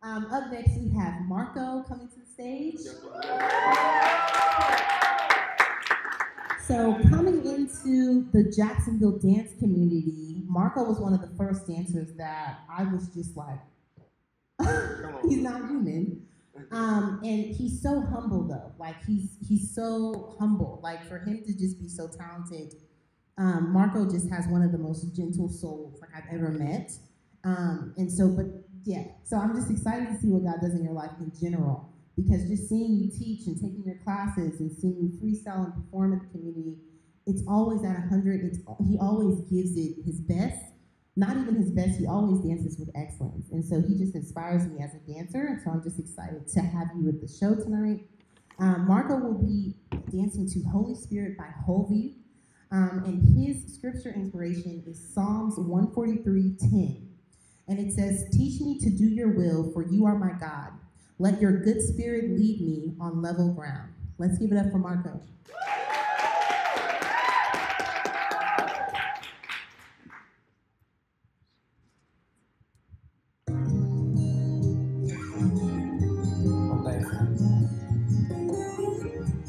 Um, up next, we have Marco coming to the stage. So, coming into the Jacksonville dance community, Marco was one of the first dancers that I was just like, he's not human. Um, and he's so humble though. Like he's he's so humble. Like for him to just be so talented, um, Marco just has one of the most gentle souls like I've ever met. Um, and so, but yeah, so I'm just excited to see what God does in your life in general. Because just seeing you teach and taking your classes and seeing you freestyle and perform in the community, it's always at 100. It's, he always gives it his best not even his best, he always dances with excellence. And so he just inspires me as a dancer. And so I'm just excited to have you with the show tonight. Um, Marco will be dancing to Holy Spirit by Hulvey. Um, and his scripture inspiration is Psalms 143:10. And it says, Teach me to do your will, for you are my God. Let your good spirit lead me on level ground. Let's give it up for Marco.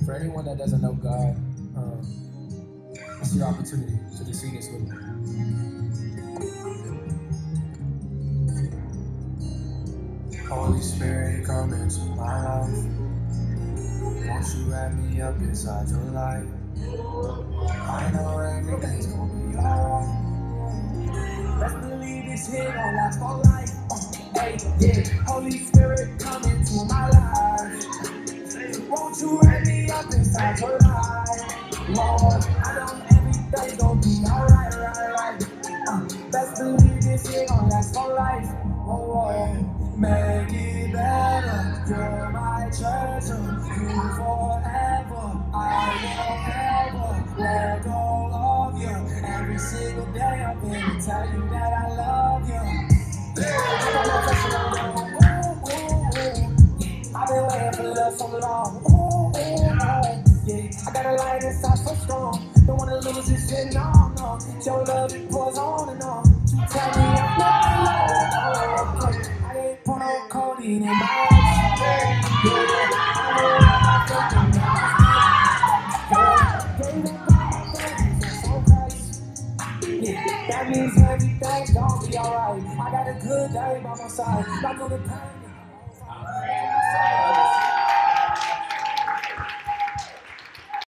For anyone that doesn't know God, um, it's your opportunity to see this with me. Holy Spirit, come into my life. Won't you wrap me up inside your light? I know everything's gonna be alright. Let's believe this here gon' last for life. Uh, hey, yeah. Holy Spirit, come into my life. Won't you wrap me up inside your life. Lord, I know everything's gonna be alright, right, right. Uh, best believe this year gon' last for life. Oh, oh, make it better. You're my treasure. You forever. I will never let go of you. Every single day I'm gonna tell you that I love you. I've been waiting for love so long. Ooh, yeah. I got a light inside so strong. Don't wanna lose this shit, no, no. Your love it pours on. I that means everything's gonna be alright. I got a good day by my side. Not gonna pain.